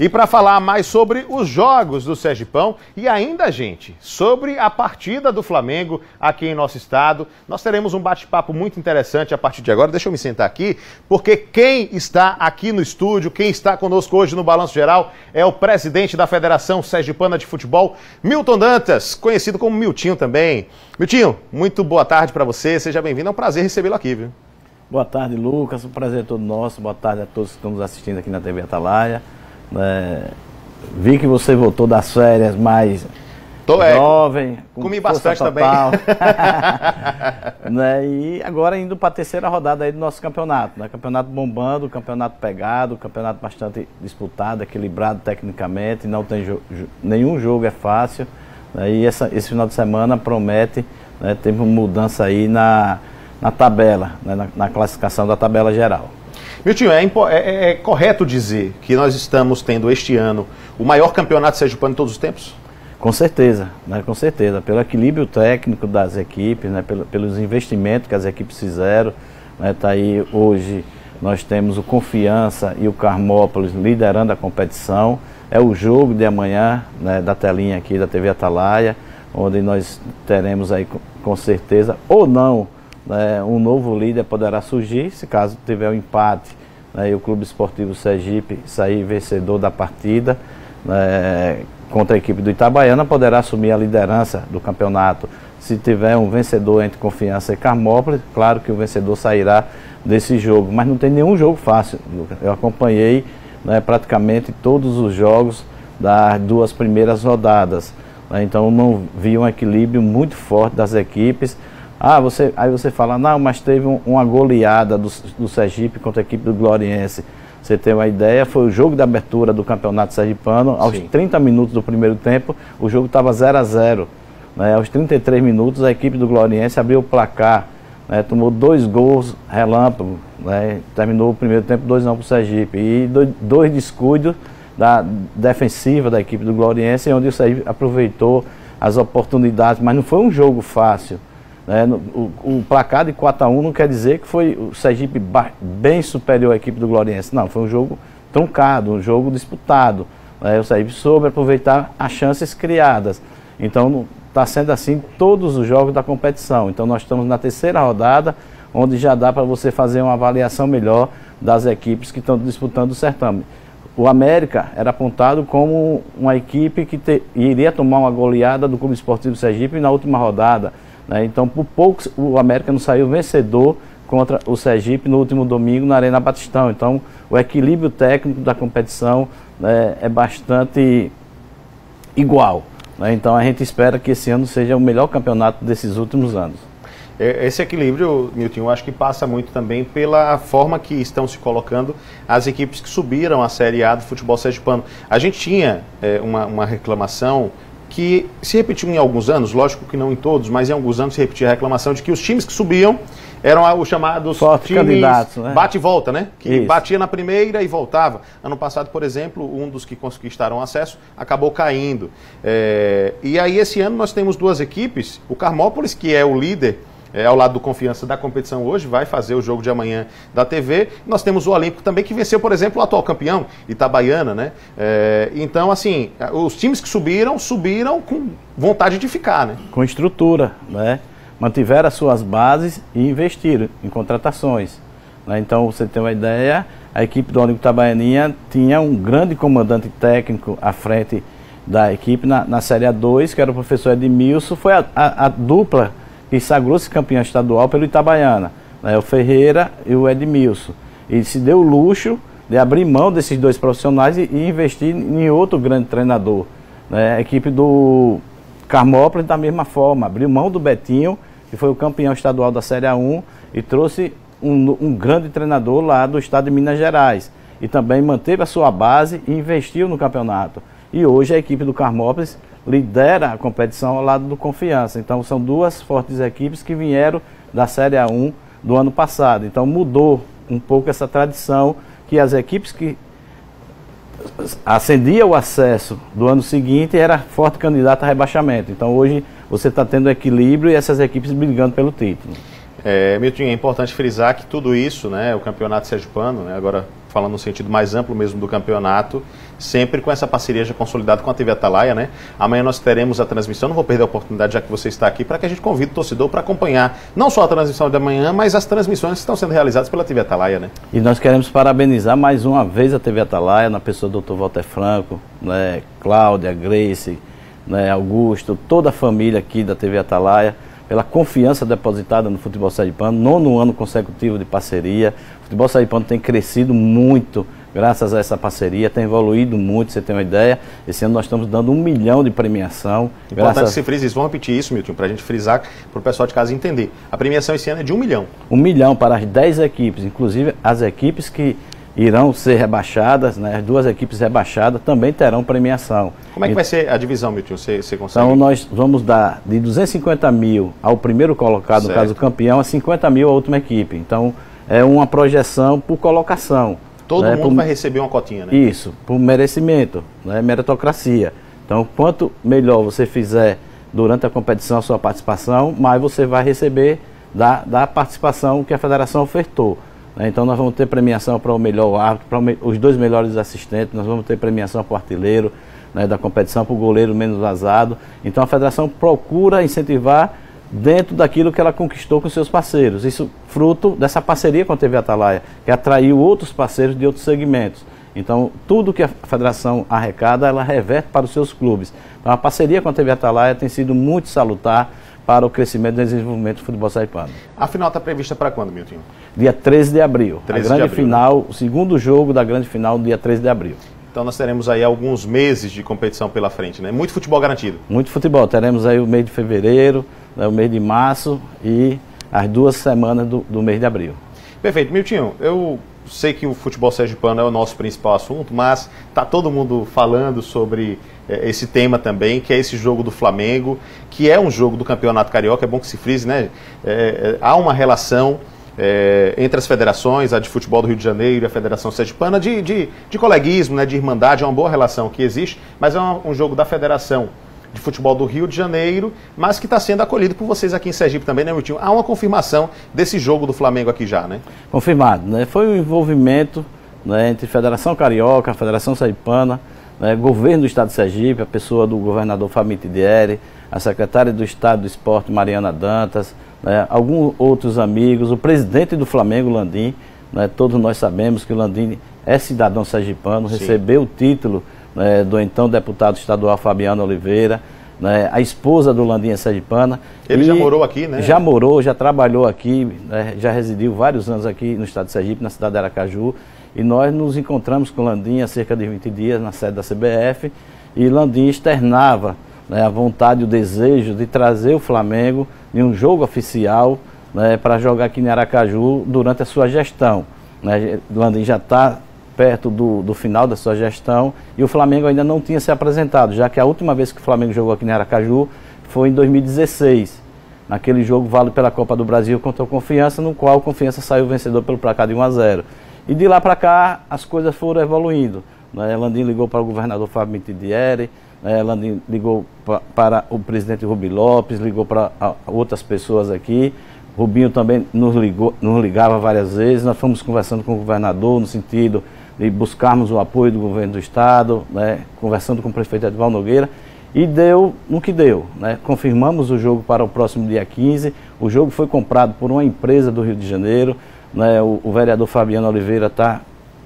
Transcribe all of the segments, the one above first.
E para falar mais sobre os jogos do Sergipão e ainda, gente, sobre a partida do Flamengo aqui em nosso estado, nós teremos um bate-papo muito interessante a partir de agora. Deixa eu me sentar aqui, porque quem está aqui no estúdio, quem está conosco hoje no Balanço Geral é o presidente da Federação Sergipana de Futebol, Milton Dantas, conhecido como Miltinho também. Miltinho, muito boa tarde para você, seja bem-vindo, é um prazer recebê-lo aqui, viu? Boa tarde, Lucas. Um prazer é todo nosso. Boa tarde a todos que estão nos assistindo aqui na TV Atalaia. É, vi que você voltou das férias mais Tô, é, jovem. comi bastante também. né, e agora indo para a terceira rodada aí do nosso campeonato. Né, campeonato bombando, campeonato pegado, campeonato bastante disputado, equilibrado tecnicamente. Não tem jo nenhum jogo é fácil. Né, e essa, esse final de semana promete né, ter uma mudança aí na na tabela, né, na, na, classificação da tabela geral. Miltinho, é, é, é, correto dizer que nós estamos tendo este ano o maior campeonato sergipano de todos os tempos? Com certeza, né, com certeza. Pelo equilíbrio técnico das equipes, né, pelo, pelos investimentos que as equipes fizeram. Né, tá aí hoje nós temos o Confiança e o Carmópolis liderando a competição. É o jogo de amanhã né, da telinha aqui da TV Atalaia, onde nós teremos aí com certeza, ou não, né, um novo líder poderá surgir, se caso tiver um empate né, e o Clube Esportivo Sergipe sair vencedor da partida né, contra a equipe do Itabaiana, poderá assumir a liderança do campeonato. Se tiver um vencedor entre Confiança e Carmópolis, claro que o vencedor sairá desse jogo, mas não tem nenhum jogo fácil. Eu acompanhei né, praticamente todos os jogos das duas primeiras rodadas. Né, então não vi um equilíbrio muito forte das equipes. Ah, você, aí você fala, não, mas teve um, uma goleada do, do Sergipe contra a equipe do Gloriense. Você tem uma ideia, foi o jogo de abertura do Campeonato Sergipano. Aos Sim. 30 minutos do primeiro tempo, o jogo estava 0 a 0 né? Aos 33 minutos, a equipe do Gloriense abriu o placar, né? tomou dois gols relâmpago, né? terminou o primeiro tempo 2 a 1 para o Sergipe. E dois, dois descuidos da defensiva da equipe do Gloriense, onde o Sergipe aproveitou as oportunidades, mas não foi um jogo fácil. Né? O, o, placar de 4 a 1 não quer dizer que foi o Sergipe bem superior à equipe do Gloriense. Não, foi um jogo truncado, um jogo disputado. Né? O Sergipe soube aproveitar as chances criadas. Então está sendo assim todos os jogos da competição. Então nós estamos na terceira rodada, onde já dá para você fazer uma avaliação melhor das equipes que estão disputando o certame. O América era apontado como uma equipe que te, iria tomar uma goleada do Clube Esportivo Sergipe na última rodada. Né? Então, por pouco, o América não saiu vencedor contra o Sergipe no último domingo na Arena Batistão. Então, o equilíbrio técnico da competição né, é bastante igual. Né? Então, a gente espera que esse ano seja o melhor campeonato desses últimos anos. Esse equilíbrio, Milton, eu acho que passa muito também pela forma que estão se colocando as equipes que subiram a Série A do futebol sergipano. A gente tinha é, uma, uma reclamação que se repetiu em alguns anos, lógico que não em todos, mas em alguns anos se repetia a reclamação de que os times que subiam eram os chamados Forte times candidatos, né? bate e volta, né? Que Isso. batia na primeira e voltava. Ano passado, por exemplo, um dos que conquistaram acesso acabou caindo. É... E aí esse ano nós temos duas equipes, o Carmópolis, que é o líder é, ao lado do Confiança da competição hoje, vai fazer o jogo de amanhã da TV. Nós temos o Olímpico também, que venceu, por exemplo, o atual campeão, Itabaiana, né? É, então, assim, os times que subiram, subiram com vontade de ficar, né? Com estrutura, né? Mantiveram as suas bases e investiram em contratações. Né? Então, você tem uma ideia, a equipe do Olímpico Itabaianinha tinha um grande comandante técnico à frente da equipe na, na Série A2, que era o professor Edmilson, foi a, a, a dupla que sagrou-se campeão estadual pelo Itabaiana, né, o Ferreira e o Edmilson. E se deu o luxo de abrir mão desses dois profissionais e, e investir em outro grande treinador. Né, a equipe do Carmópolis da mesma forma, abriu mão do Betinho, que foi o campeão estadual da Série A1, e trouxe um, um grande treinador lá do estado de Minas Gerais. E também manteve a sua base e investiu no campeonato. E hoje a equipe do Carmópolis lidera a competição ao lado do Confiança. Então são duas fortes equipes que vieram da Série A1 do ano passado. Então mudou um pouco essa tradição que as equipes que acendia o acesso do ano seguinte era forte candidato a rebaixamento. Então hoje você está tendo equilíbrio e essas equipes brigando pelo título. É, Milton, é importante frisar que tudo isso, né, o campeonato sergipano, né, agora falando no sentido mais amplo mesmo do campeonato, sempre com essa parceria já consolidada com a TV Atalaia, né? Amanhã nós teremos a transmissão, não vou perder a oportunidade já que você está aqui, para que a gente convide o torcedor para acompanhar não só a transmissão de amanhã, mas as transmissões que estão sendo realizadas pela TV Atalaia, né? E nós queremos parabenizar mais uma vez a TV Atalaia, na pessoa do Dr. Walter Franco, né, Cláudia, Grace, né, Augusto, toda a família aqui da TV Atalaia, pela confiança depositada no futebol sergipano, nono ano consecutivo de parceria. O futebol sergipano tem crescido muito graças a essa parceria, tem evoluído muito, você tem uma ideia. Esse ano nós estamos dando um milhão de premiação. Importante graças... que você frise isso, vamos repetir isso, Milton, para a gente frisar, para o pessoal de casa entender. A premiação esse ano é de um milhão. Um milhão para as dez equipes, inclusive as equipes que irão ser rebaixadas, né? as duas equipes rebaixadas também terão premiação. Como é que vai ser a divisão, Milton? Você, você consegue? Então nós vamos dar de 250 mil ao primeiro colocado, certo. no caso campeão, a 50 mil à última equipe. Então é uma projeção por colocação. Todo né? mundo por... vai receber uma cotinha, né? Isso, por merecimento, né? meritocracia. Então quanto melhor você fizer durante a competição a sua participação, mais você vai receber da, da participação que a federação ofertou. Né? Então nós vamos ter premiação para o melhor árbitro, para os dois melhores assistentes, nós vamos ter premiação para o artilheiro né, da competição, para o goleiro menos vazado. Então a federação procura incentivar dentro daquilo que ela conquistou com seus parceiros. Isso fruto dessa parceria com a TV Atalaia, que atraiu outros parceiros de outros segmentos. Então, tudo que a federação arrecada, ela reverte para os seus clubes. Então, a parceria com a TV Atalaia tem sido muito salutar para o crescimento e desenvolvimento do futebol saipano. A final está prevista para quando, Milton? Dia 13 de abril. 13 a grande abril, final, né? o segundo jogo da grande final, dia 13 de abril. Então nós teremos aí alguns meses de competição pela frente, né? Muito futebol garantido. Muito futebol. Teremos aí o mês de fevereiro, né, o mês de março e as duas semanas do, do mês de abril. Perfeito. Miltinho, eu sei que o futebol sergipano é o nosso principal assunto, mas está todo mundo falando sobre é, esse tema também, que é esse jogo do Flamengo, que é um jogo do Campeonato Carioca, é bom que se frise, né? É, é, há uma relação é, entre as federações, a de futebol do Rio de Janeiro e a Federação Sergipana, de, de, de coleguismo, né, de irmandade, é uma boa relação que existe, mas é um, um jogo da Federação de Futebol do Rio de Janeiro, mas que está sendo acolhido por vocês aqui em Sergipe também, né, Miltinho? Há uma confirmação desse jogo do Flamengo aqui já, né? Confirmado, né? Foi um envolvimento né, entre Federação Carioca, Federação Sergipana, né, governo do Estado de Sergipe, a pessoa do governador Fabio Tidieri, a secretária do Estado do Esporte, Mariana Dantas, né, alguns outros amigos, o presidente do Flamengo, Landim, né, todos nós sabemos que o Landim é cidadão sergipano, Sim. recebeu o título né, do então deputado estadual Fabiano Oliveira, né, a esposa do Landim é sergipana. Ele já morou aqui, né? Já morou, já trabalhou aqui, né, já residiu vários anos aqui no estado de Sergipe, na cidade de Aracaju. E nós nos encontramos com o Landim há cerca de 20 dias na sede da CBF e Landim externava né, a vontade e o desejo de trazer o Flamengo em um jogo oficial né, para jogar aqui em Aracaju durante a sua gestão. Né, Landim já está perto do, do final da sua gestão e o Flamengo ainda não tinha se apresentado, já que a última vez que o Flamengo jogou aqui em Aracaju foi em 2016. Naquele jogo vale pela Copa do Brasil contra o Confiança, no qual o Confiança saiu vencedor pelo placar de 1 a 0. E de lá para cá as coisas foram evoluindo. Né? Landim ligou para o governador Fábio Mitidieri, né? Landim ligou pra, para o presidente Rubi Lopes, ligou para outras pessoas aqui. Rubinho também nos, ligou, nos ligava várias vezes. Nós fomos conversando com o governador no sentido de buscarmos o apoio do governo do estado, né? conversando com o prefeito Edvaldo Nogueira. E deu no que deu. Né? Confirmamos o jogo para o próximo dia 15. O jogo foi comprado por uma empresa do Rio de Janeiro. Né, o, o, vereador Fabiano Oliveira está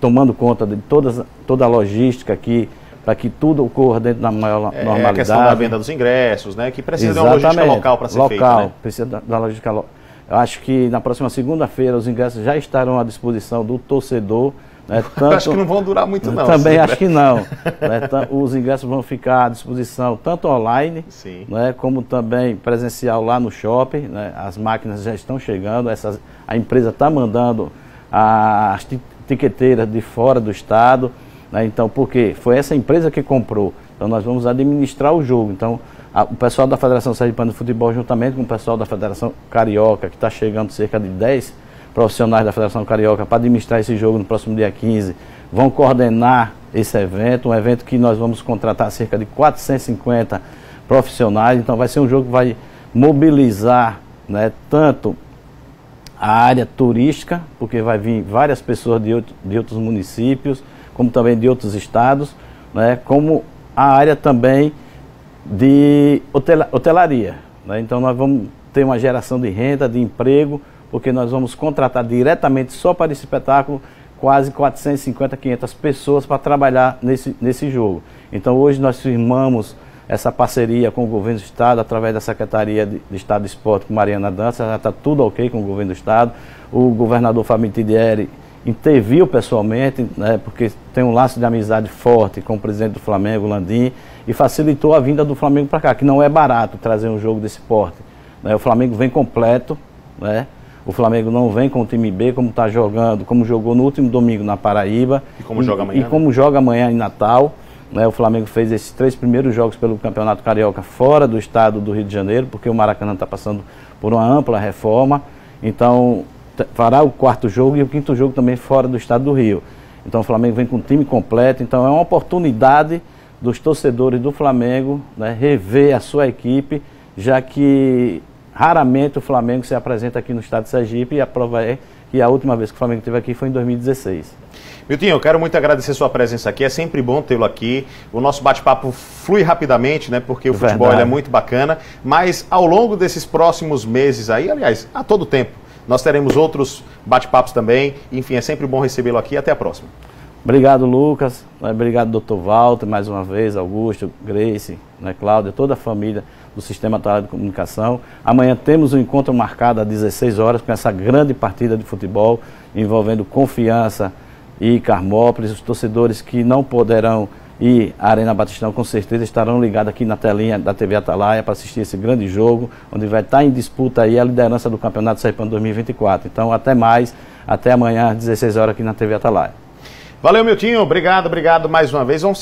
tomando conta de todas, toda a logística aqui para que tudo ocorra dentro da maior é, normalidade. É a questão da venda dos ingressos, né, que precisa Exatamente. de uma logística local para ser local, feita. Local, né? precisa da, da logística local. Eu acho que na próxima segunda-feira os ingressos já estarão à disposição do torcedor. Né, tanto, acho que não vão durar muito não. Também acho que não. Né, os ingressos vão ficar à disposição tanto online, né, como também presencial lá no shopping. Né, as máquinas já estão chegando, essas, a empresa está mandando as tiqueteiras de fora do estado. Né, então, porque foi essa empresa que comprou. Então nós vamos administrar o jogo. Então, a, o pessoal da Federação Sergipana de Futebol, juntamente com o pessoal da Federação Carioca, que está chegando cerca de 10 profissionais da Federação Carioca para administrar esse jogo no próximo dia 15, vão coordenar esse evento, um evento que nós vamos contratar cerca de 450 profissionais, então vai ser um jogo que vai mobilizar né, tanto a área turística, porque vai vir várias pessoas de, outro, de outros municípios, como também de outros estados, né, como a área também de hotelaria. Né? Então nós vamos ter uma geração de renda, de emprego, porque nós vamos contratar diretamente só para esse espetáculo quase 450, 500 pessoas para trabalhar nesse, nesse jogo. Então hoje nós firmamos essa parceria com o governo do Estado, através da Secretaria de, Estado de Esporte com Mariana Dança, já está tudo ok com o governo do Estado. O governador Fabio Tidieri interviu pessoalmente, né, porque tem um laço de amizade forte com o presidente do Flamengo, Landim, e facilitou a vinda do Flamengo para cá, que não é barato trazer um jogo desse porte. Né, o Flamengo vem completo, né, o Flamengo não vem com o time B como está jogando, como jogou no último domingo na Paraíba. E como e, joga amanhã. E como né? joga amanhã em Natal. Né, o Flamengo fez esses três primeiros jogos pelo Campeonato Carioca fora do estado do Rio de Janeiro, porque o Maracanã está passando por uma ampla reforma. Então, fará o quarto jogo e o quinto jogo também fora do estado do Rio. Então, o Flamengo vem com o time completo. Então, é uma oportunidade dos torcedores do Flamengo né, rever a sua equipe, já que raramente o Flamengo se apresenta aqui no estado de Sergipe e a prova é que a última vez que o Flamengo esteve aqui foi em 2016. Miltinho, eu quero muito agradecer sua presença aqui, é sempre bom tê-lo aqui. O nosso bate-papo flui rapidamente, né? Porque o Verdade. futebol é muito bacana, mas ao longo desses próximos meses aí, aliás, a todo tempo, nós teremos outros bate-papos também. Enfim, é sempre bom recebê-lo aqui. Até a próxima. Obrigado, Lucas. Obrigado, doutor Walter, mais uma vez, Augusto, Grace, né, Cláudia, toda a família do Sistema Atual de Comunicação. Amanhã temos um encontro marcado às 16 horas com essa grande partida de futebol envolvendo Confiança e Carmópolis. Os torcedores que não poderão ir à Arena Batistão com certeza estarão ligados aqui na telinha da TV Atalaia para assistir esse grande jogo, onde vai estar em disputa aí a liderança do Campeonato Serpão 2024. Então, até mais, até amanhã às 16 horas aqui na TV Atalaia. Valeu, Miltinho. Obrigado, obrigado mais uma vez. Vamos seguir.